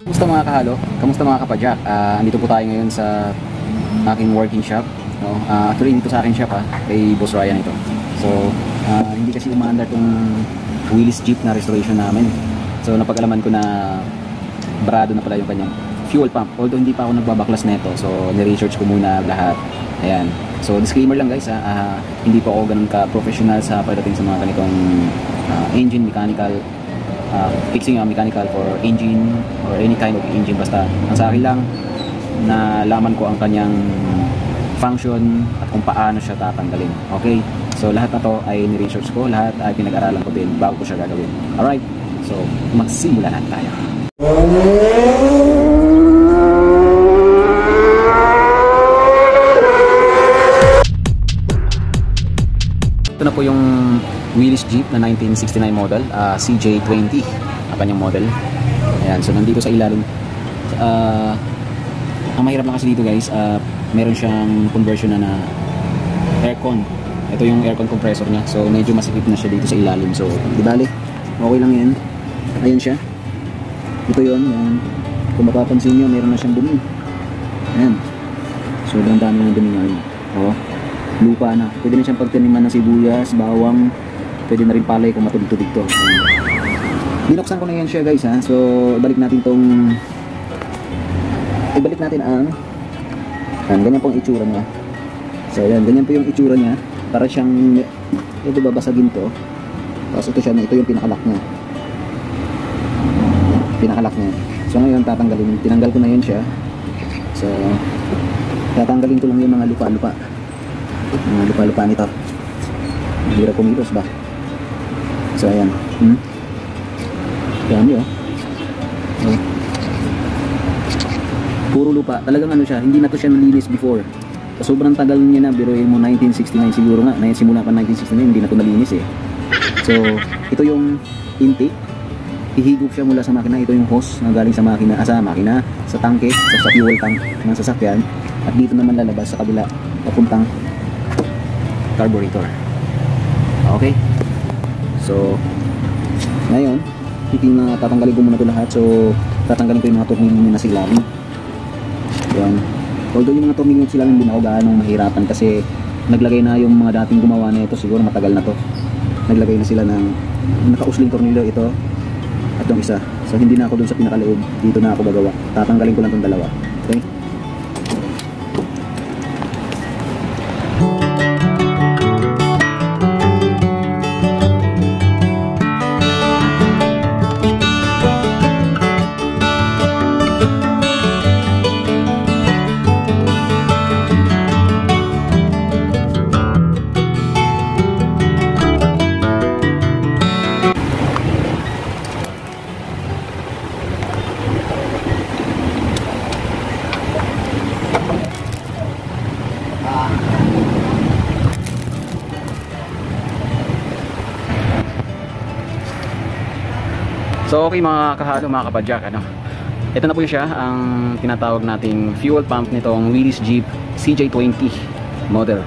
Kamusta mga kahalo? Kamusta mga kapadyak? Ah, andito po tayo ngayon sa aking working shop. No? Ah, actually, dito sa aking shop ha, kay Boss Ryan ito. So, ah, hindi kasi umaandar tong Willis Jeep na restoration namin. So, napag-alaman ko na barado na pala yung kanyang fuel pump. Although hindi pa ako nagbabaklas nito. So, ni-research ko muna lahat. Ayan. So, disclaimer lang guys ah, hindi po ako ganun ka-professional sa pagdating sa mga ganitong ah, engine mechanical uh, fixing a mechanical for engine or any kind of engine. Basta ang sa akin lang na laman ko ang kanyang function at kung paano siya tatanggalin. Okay? So lahat na to ay ni-research ko. Lahat ay pinag-aralan ko din bago ko siya gagawin. Alright? So magsimula na tayo Willys Jeep na 1969 model, ah, CJ20 ang kanyang model. Ayan, so nandito sa ilalim. Ah, ang mahirap lang kasi dito guys, ah, meron siyang conversion na na aircon. Ito yung aircon compressor niya. So medyo masikip na siya dito sa ilalim. So di bale, okay lang yan. Ayan siya. Ito yon yan. Kung mapapansin nyo, meron na siyang dumi. Ayan. Sobrang dami ng dumi niya. Oh, lupa na. Pwede na siyang pagtaniman ng sibuyas, bawang, pwede na rin palay kung matubig-tubig to. Binuksan ko na yan siya guys ha. So, balik natin tong ibalik natin ang yan, ganyan po ang itsura niya. So, yan, ganyan po yung itsura niya. Para siyang ito babasagin to. Tapos ito siya, ito yung pinakalock niya. Pinakalock niya. So, ngayon tatanggalin. Tinanggal ko na yun siya. So, tatanggalin ko lang yung mga lupa-lupa mga lupa-lupa nito hirap kumilos ba so ayan. Hmm? dami oh. Oh. Puro lupa. Talagang ano siya hindi na to siya nalinis before. So, sobrang tagal niya na biroin mo 1969 siguro nga. Simula pa 1969 hindi na to nalinis eh. So ito yung intake hihigop siya mula sa makina. Ito yung hose na galing sa makina ah, sa makina sa tangke sa, sa fuel tank ng sasakyan. At dito naman lalabas sa kabila papuntang carburetor. Okay so ngayon titing na tatanggalin ko muna ito lahat. So tatanggalin ko yung mga tornilyo na silalim yan. Although yung mga tornilyo na silalim din ako gaano mahirapan kasi naglagay na yung mga dating gumawa na ito. Siguro matagal na to. Naglagay na sila ng nakausling tornilyo ito at yung isa. So hindi na ako dun sa pinakaloob dito na ako gagawa. Tatanggalin ko lang itong dalawa. Okay So okay mga kahalo, mga kapadyak, ano. Ito na po siya ang tinatawag nating fuel pump nitong Willys Jeep CJ20 model.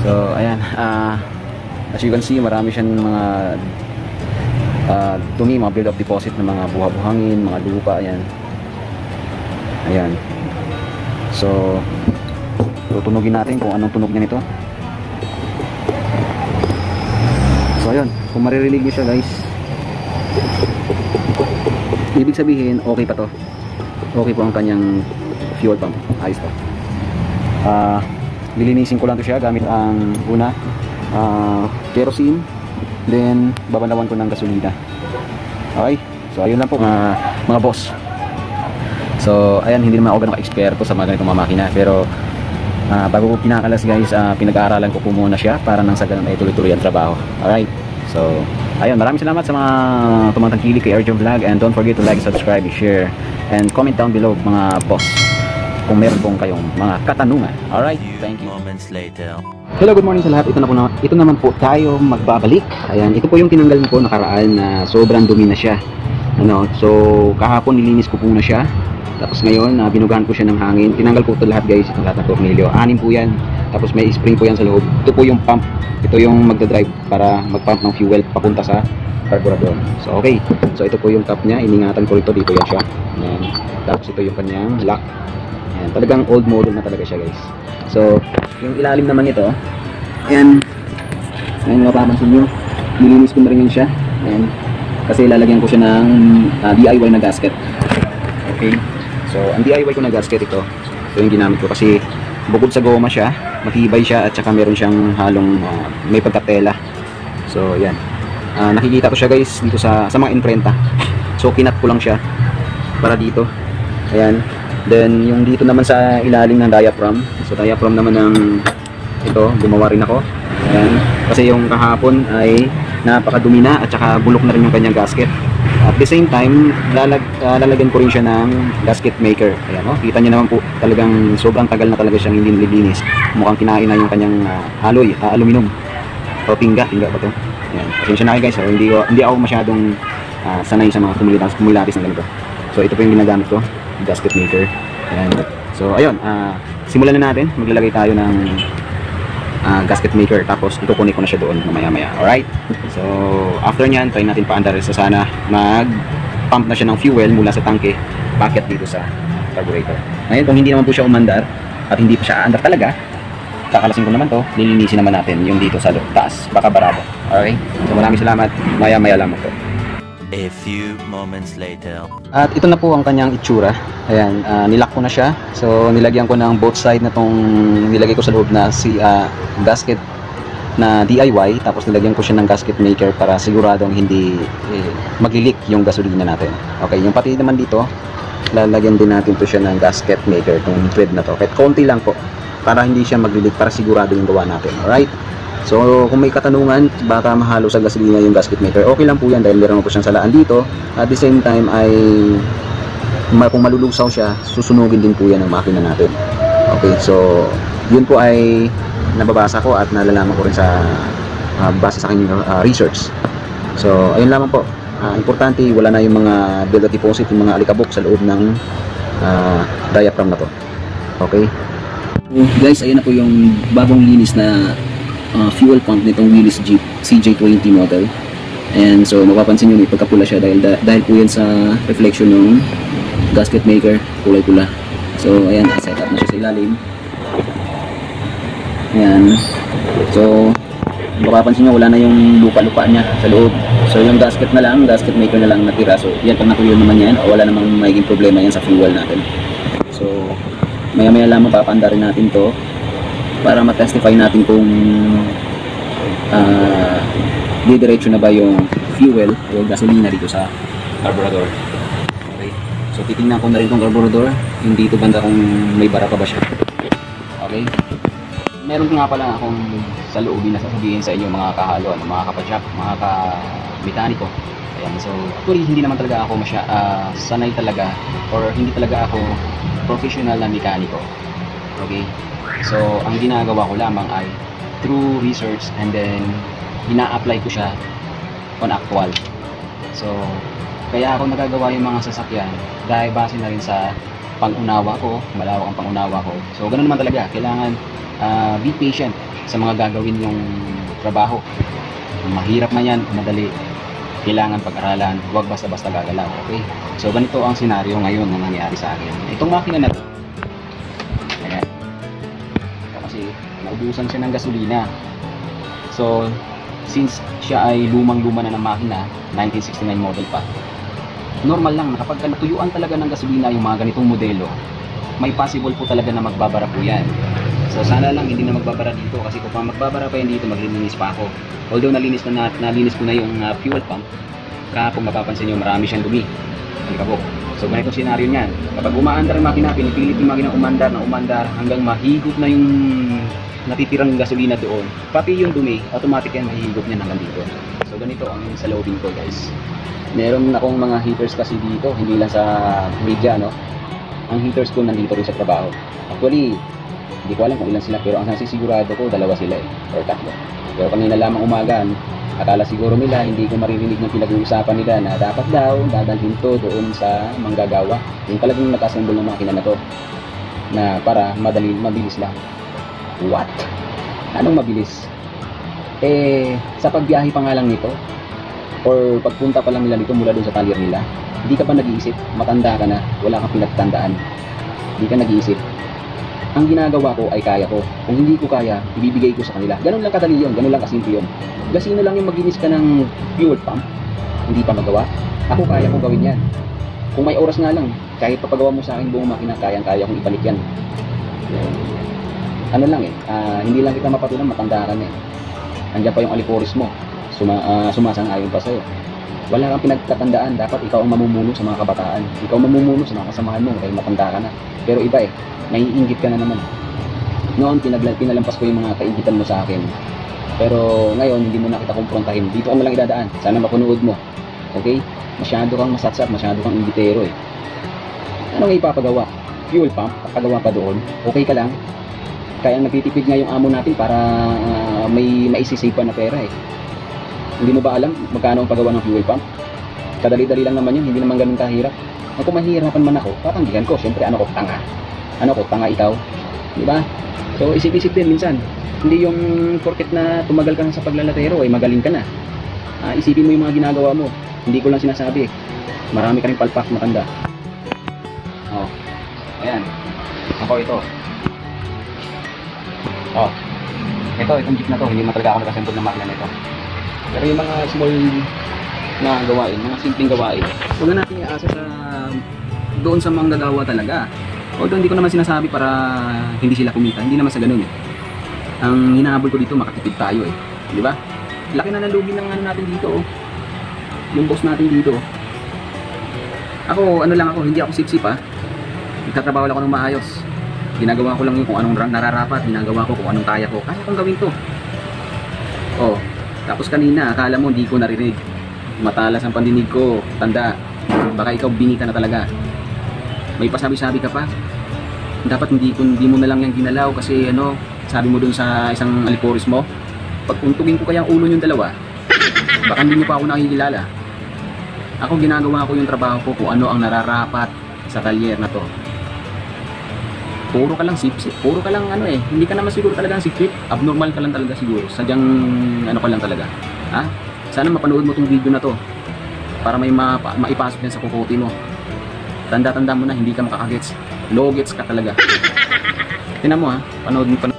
So ayan, uh, as you can see, marami siyang mga uh, dumi, mga build up deposit ng mga buha-buhangin, mga lupa, ayan. Ayan. So tutunugin natin kung anong tunog niya nito. So ayun, kung maririnig niyo siya guys, ibig sabihin okay pa to. Okay po ang kanyang fuel pump. Ayos to uh, lilinisin ko lang to siya gamit ang una uh, kerosene then babanawan ko ng gasolina. Okay? So ayun lang po mga, mga boss. So ayan hindi naman ako ganun ka-eksperto sa mga ganitong mga makina pero uh, bago ko pinakalas guys uh, pinag-aaralan ko po muna siya para nang sa ganun ay tuloy-tuloy ang trabaho. Alright? So ayun maraming salamat sa mga tumatangkilik kay Arjun Vlog and don't forget to like, subscribe, share and comment down below mga boss kung meron pong kayong mga katanungan alright, thank you moments later. Hello, good morning sa lahat. Ito na po na, ito naman po tayo magbabalik. Ayan, ito po yung tinanggal ko nakaraan na sobrang dumi na siya. Ano, so kahapon nilinis ko po na siya. Tapos ngayon, uh, binugahan ko siya ng hangin. Tinanggal ko ito lahat guys, itong lahat ng tornilyo. Anim po yan. Tapos may spring po yan sa loob. Ito po yung pump. Ito yung magdadrive para mag-pump ng fuel papunta sa carburetor. So okay. So ito po yung cap niya. Iningatan ko ito dito yan siya. Ayan. Tapos ito yung kanyang lock. Ayan. Talagang old model na talaga siya guys. So yung ilalim naman nito. Ayan. Ayan mapapansin nyo. Nilinis ko na rin yun siya. Ayan. Kasi lalagyan ko siya ng ah, DIY na gasket. Okay. So ang DIY ko na gasket ito. So yung ginamit ko kasi bukod sa goma siya, matibay siya at saka meron siyang halong ah, may pagkatela. So yan. Ah, nakikita ko siya guys dito sa sa mga imprenta. So kinat ko lang siya para dito. Ayan. Then yung dito naman sa ilalim ng diaphragm. So diaphragm naman ng ito, gumawa rin ako. Ayan. Kasi yung kahapon ay napakadumi na at saka bulok na rin yung kanyang gasket. At the same time, lalag, ah, lalagyan ko rin siya ng gasket maker. Ayan, oh, kita niyo naman po, talagang sobrang tagal na talaga siyang hindi nililinis. Mukhang kinain na yung kanyang ah, alloy, ah, aluminum. O tingga, tingga ba to? Ayan. Pasensya na kayo guys, oh, hindi, ko, hindi ako masyadong ah, sanay sa mga kumulitas, kumulitis na ganito. So ito po yung ginagamit ko, gasket maker. Ayan. So ayun, ah, simulan na natin. Maglalagay tayo ng ah, gasket maker. Tapos ikukunik ko na siya doon mamaya maya alright? So after nyan try natin paandar sa sana. Mag pump na siya ng fuel mula sa tangke bakit dito sa carburetor. Ngayon kung hindi naman po siya umandar at hindi pa siya aandar talaga kakalasin ko naman to lilinisin naman natin yung dito sa taas. Baka barado. Alright? So maraming salamat. Maya maya lamang po A few moments later. At ito na po ang kanyang itsura. Ayan, ah, nilak ko na siya. So nilagyan ko ng both side na tong nilagay ko sa loob na si ah, gasket na DIY tapos nilagyan ko siya ng gasket maker para siguradong hindi eh, maglilik yung gasolina natin. Okay, yung pati naman dito, lalagyan din natin to siya ng gasket maker, tong thread na to. Kahit konti lang po para hindi siya maglilik para sigurado yung gawa natin. Alright? So, kung may katanungan, baka mahalo sa gasolina yung gasket maker, okay lang po yan dahil meron po siyang salaan dito. At the same time ay kung malulusaw siya, susunugin din po yan ng makina natin. Okay, so yun po ay nababasa ko at nalalaman ko rin sa ah, base sa aking ah, research. So, ayun lamang po. Ah, importante, wala na yung mga build deposit, yung mga alikabok sa loob ng ah, diaphragm na to. Okay? Guys, ayun na po yung bagong linis na uh, fuel pump nitong Willys Jeep CJ20 model. And so mapapansin nyo may pagkapula siya dahil da- dahil po yan sa reflection ng gasket maker kulay pula. So ayan, set up na siya sa ilalim. Ayan. So mapapansin nyo wala na yung lupa-lupa niya sa loob. So yung gasket na lang, gasket maker na lang natira. So yan pag natuyo naman yan, wala namang magiging problema yan sa fuel natin. So maya-maya lamang papandarin natin to para matestify natin kung uh, didiretso na ba yung fuel o gasolina dito sa carburetor. Okay. So titingnan ko na rin itong carburetor, yung dito banda kung may bara pa ba siya. Okay. Meron nga pala akong sa loobin na sasabihin sa inyo mga kahalo, ano, mga kapadyak, mga ka-mekaniko. Ayan, so actually hindi naman talaga ako masya, ah, sanay talaga or hindi talaga ako professional na mekaniko. Okay? So, ang ginagawa ko lamang ay through research and then ina-apply ko siya on actual. So, kaya ako nagagawa yung mga sasakyan dahil base na rin sa pang-unawa ko, malawak ang pang-unawa ko. So, ganun naman talaga. Kailangan ah, be patient sa mga gagawin yung trabaho. Mahirap man yan, madali, kailangan pag-aralan, huwag basta-basta gagalaw. Okay? So, ganito ang senaryo ngayon na nangyayari sa akin. Itong makina na to, naubusan siya ng gasolina. So, since siya ay lumang-luma na ng makina, 1969 model pa, normal lang na kapag natuyuan talaga ng gasolina yung mga ganitong modelo, may possible po talaga na magbabara po yan. So sana lang hindi na magbabara dito kasi kung pa magbabara pa yan dito, maglilinis pa ako. Although nalinis na, na nalinis ko na yung uh, fuel pump, kaya kung mapapansin nyo, marami siyang dumi. Ang kabok. So ganitong senaryo niyan. Kapag umaandar ang makina, pinipilit yung makina umandar na umandar hanggang mahigop na yung natitirang gasolina doon. Pati yung dumi, automatic yan mahigop niyan hanggang dito. So ganito ang sa loading ko guys. Meron akong mga heaters kasi dito, hindi lang sa media, no? Ang heaters ko nandito rin sa trabaho. Actually, hindi ko alam kung ilan sila, pero ang nasisigurado ko, dalawa sila eh, or tatlo. Pero kanina lamang umagan, akala siguro nila, hindi ko maririnig ng pinag-uusapan nila na dapat daw, dadalhin to doon sa manggagawa. Yung talagang nakasembol ng makina na to, na para madali, mabilis lang. What? Anong mabilis? Eh, sa pagbiyahe pa nga lang nito, or pagpunta pa lang nila dito mula doon sa talyer nila, hindi ka pa nag-iisip, matanda ka na, wala kang pinagtandaan. Hindi ka nag-iisip. Ang ginagawa ko ay kaya ko. Kung hindi ko kaya, ibibigay ko sa kanila. Ganun lang kadali yun, ganun lang kasimple yun. Gasino lang yung maglinis ka ng fuel pump, hindi pa magawa. Ako kaya ko gawin yan. Kung may oras nga lang, kahit papagawa mo sa akin buong makina, kayang-kaya kong ibalik yan. Ano lang eh, ah, hindi lang kita mapatulang, matanda ka na eh. Andiyan pa yung aliporis mo, suma, ah, sumasang-ayon pa sa'yo. Wala kang pinagtatandaan, dapat ikaw ang mamumuno sa mga kabataan. Ikaw mamumuno sa mga kasamahan mo, dahil matanda ka na. Pero iba eh, naiingit ka na naman. Noon, pinagla- pinalampas ko yung mga kaingitan mo sa akin. Pero ngayon, hindi mo na kita kumprontahin. Dito ka na lang idadaan. Sana mapunood mo. Okay? Masyado kang masatsap, masyado kang imbitero eh. Anong ipapagawa? Fuel pump, papagawa pa doon. Okay ka lang. Kaya nagtitipid nga yung amo natin para ah, may maisisave pa na pera eh. Hindi mo ba alam magkano ang paggawa ng fuel pump? Kadali-dali lang naman yun, hindi naman ganun kahirap. Kung mahihirapan man ako, tatanggihan ko. Siyempre, ano ko, tanga. Ano ko, tanga ikaw. Di ba? So, isip-isip din minsan. Hindi yung porket na tumagal ka na sa paglalatero, ay magaling ka na. Ah, isipin mo yung mga ginagawa mo. Hindi ko lang sinasabi. Marami ka rin palpak matanda. Oh. Ayan. Ako ito. Oh. Ito, itong jeep na to. Hindi mo talaga ako nakasample ng makina nito. Pero yung mga small na gawain, mga simpleng gawain, huwag na natin iasa sa doon sa manggagawa talaga. Although hindi ko naman sinasabi para hindi sila kumita. Hindi naman sa ganun eh. Ang hinahabol ko dito, makatipid tayo eh. Di ba? Laki na ng lugi ng ano natin dito oh. Yung boss natin dito oh. Ako, ano lang ako, hindi ako sip-sip ah. Nagtatrabaho lang ako ng maayos. Ginagawa ko lang yung kung anong ra- nararapat, ginagawa ko kung anong kaya ko. Kaya kong gawin to. Oh, tapos kanina, akala mo hindi ko narinig. Matalas ang pandinig ko. Tanda, baka ikaw bingi ka na talaga. May pasabi-sabi ka pa. Dapat hindi, ko, hindi mo na lang yung ginalaw kasi ano, sabi mo dun sa isang aliporis mo, pag untugin ko kaya ang ulo yung dalawa, baka hindi mo pa ako nakikilala. Ako ginagawa ko yung trabaho ko kung ano ang nararapat sa talyer na to. Puro ka lang sip-sip, puro ka lang ano eh, hindi ka naman siguro talagang secret, abnormal ka lang talaga siguro, sadyang ano ka lang talaga. Ha? Sana mapanood mo tong video na to para may ma maipasok yan sa kukote mo. Tanda-tanda mo na, hindi ka makakagets. Low gets ka talaga. Tingnan mo ha, panood mo pa.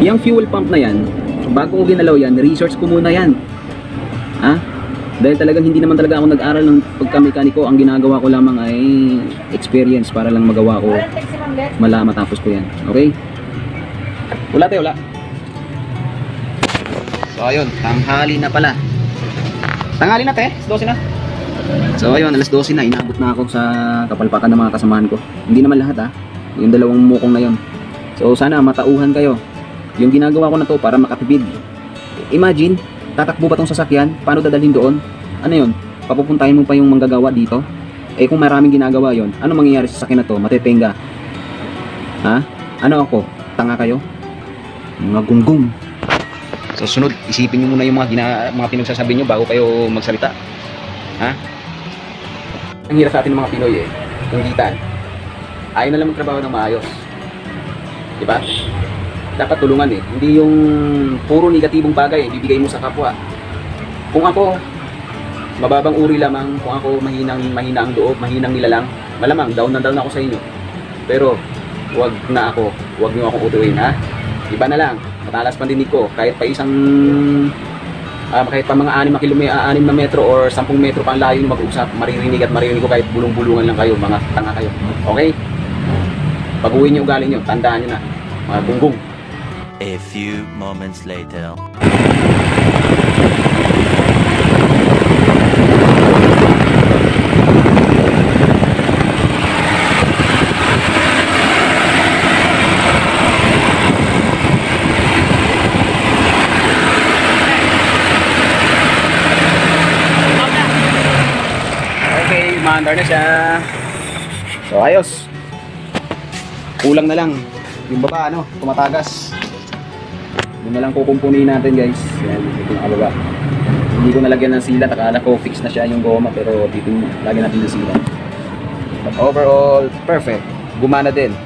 Yung fuel pump na yan, bago ko ginalaw yan, research ko muna yan. Ha? Dahil talagang hindi naman talaga ako nag-aral ng pagka-mekaniko, ang ginagawa ko lamang ay experience para lang magawa ko mala matapos ko yan. Okay? Wala tayo, wala. So ayun, tanghali na pala. Tanghali na te, alas 12 na. So ayun, alas 12 na, inabot na ako sa kapalpakan ng mga kasamahan ko. Hindi naman lahat ha, yung dalawang mukong na yun. So sana matauhan kayo. Yung ginagawa ko na to para makatipid. Imagine, tatakbo pa tong sasakyan, paano dadalhin doon? Ano yun? Papupuntahin mo pa yung manggagawa dito? Eh kung maraming ginagawa yon, ano mangyayari sa sasakyan na to? Matetenga. Ha? Ano ako? Tanga kayo? Mga gunggong. So sunod, isipin niyo muna yung mga, gina, mga pinagsasabi niyo bago kayo magsalita. Ha? Ang hirap sa atin ng mga Pinoy eh, inggitan. Ayaw na lang magtrabaho ng maayos. Di ba? Dapat tulungan eh. Hindi yung puro negatibong bagay, bibigay mo sa kapwa. Kung ako, mababang uri lamang, kung ako mahinang, mahina ang loob, mahinang nilalang, malamang down na down ako sa inyo. Pero, wag na ako, wag niyo akong utuin ha. Iba na lang, matalas pandinig ko, kahit pa isang ah, kahit pa mga 6 na kilome, ah, 6 na metro or 10 metro pa ang layo yung mag-usap, maririnig at maririnig ko kahit bulong-bulungan lang kayo, mga tanga kayo. Okay? Pag-uwi niyo ugali niyo, tandaan niyo na, mga gunggong. A few moments later. Okay, maandar na siya. So, ayos. Kulang na lang. Yung baba, ano, tumatagas. Yun na lang kukumpuni natin, guys. Yan, ito yung baba. Hindi ko nalagyan ng sila. Akala ko fix na siya yung goma, pero dito lagyan natin ng sila. But overall, perfect. Gumana din.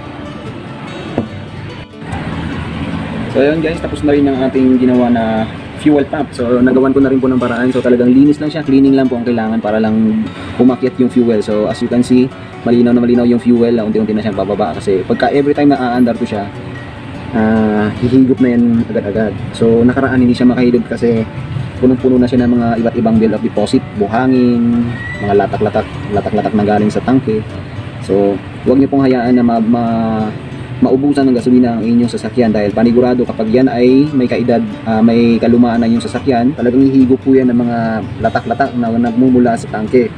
So, yun guys, tapos na rin ang ating ginawa na fuel pump. So nagawan ko na rin po ng paraan. So talagang linis lang siya, cleaning lang po ang kailangan para lang umakyat yung fuel. So as you can see, malinaw na malinaw yung fuel, ah, unti-unti na siyang bababa kasi pagka every time na aandar ko siya, ah hihigop na yan agad-agad. So nakaraan hindi siya makahigop kasi punong-puno na siya ng mga iba't ibang bill of deposit, buhangin, mga latak-latak, latak-latak na galing sa tangke. So, huwag niyo pong hayaan na ma, ma- maubusan ng gasolina ang inyong sasakyan dahil panigurado kapag yan ay may kaedad, ah, may kalumaan na yung sasakyan, talagang hihigop po yan ng mga latak-latak na nagmumula sa tangke.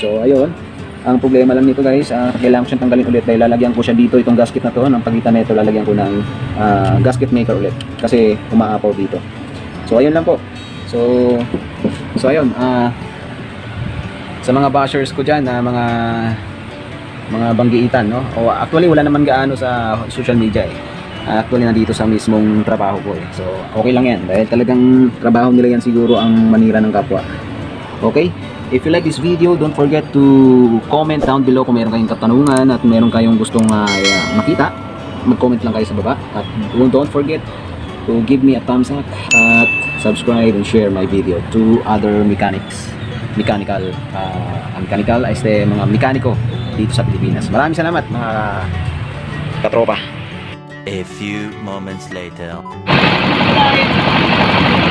So, ayun. Ang problema lang nito guys, ah, kailangan ko siyang tanggalin ulit dahil lalagyan ko siya dito itong gasket na to. Ng pagitan nito lalagyan ko ng ah, gasket maker ulit kasi umaapaw dito. So, ayun lang po. So, so ayun, ah sa mga bashers ko diyan na mga mga banggiitan, no? O actually wala naman gaano sa social media eh. Ah, actually nandito sa mismong trabaho ko eh. So, okay lang 'yan dahil talagang trabaho nila 'yan siguro ang manira ng kapwa. Okay? If you like this video, don't forget to comment down below kung meron kayong katanungan at meron kayong gustong ah, makita. Mag-comment lang kayo sa baba at don't forget to give me a thumbs up at subscribe and share my video to other mechanics mechanical uh, mechanical este mga mekaniko dito sa Pilipinas maraming salamat mga katropa A few moments later.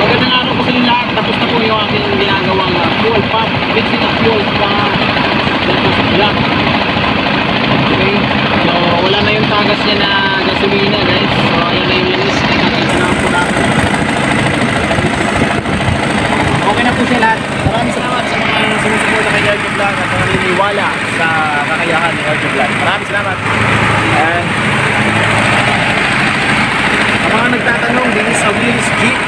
Magandang araw po sa inyo lahat. Tapos na po yung aking ginagawang uh, fuel pump. Fixing na fuel pump. Dito sa black. Okay. So, wala na yung tagas niya na gasolina guys. So, ayan na yung linis. Nakita na po natin. Okay na po siya lahat. Maraming salamat sa mga sumusuporta kay Erjo Vlog at mga naniniwala sa kakayahan ni Erjo Vlog. Maraming salamat. And sa mga nagtatanong, this is a Willis Jeep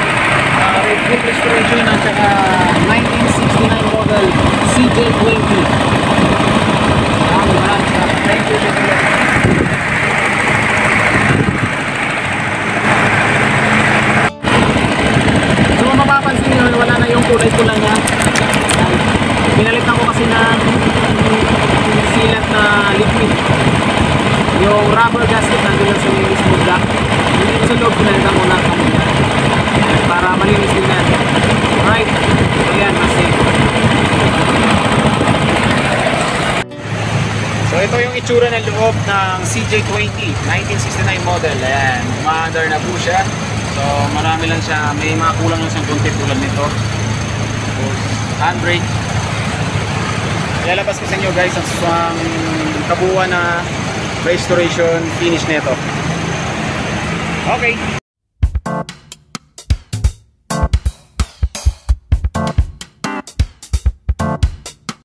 uh, Red Bull Restoration at saka 1969 model CJ20 Maraming maraming salamat. Thank you, Jeff Willis. So kung mapapansin nyo, wala na yung kulay pula niya. Yan. Pinalitan ko kasi ng sealant na liquid. Yung rubber gasket nandun lang sa may mismo block. Hindi ko sa loob pinalitan ko na kanina. Para malinis din yan. Alright. So yan, kasi. So ito yung itsura ng loob ng CJ20 1969 model. Ayan, umaandar na po siya. So marami lang siya, may mga kulang lang siyang konti tulad nito. Tapos handbrake. Ilalabas ko sa inyo guys ang, ang kabuuan na restoration finish nito. Okay.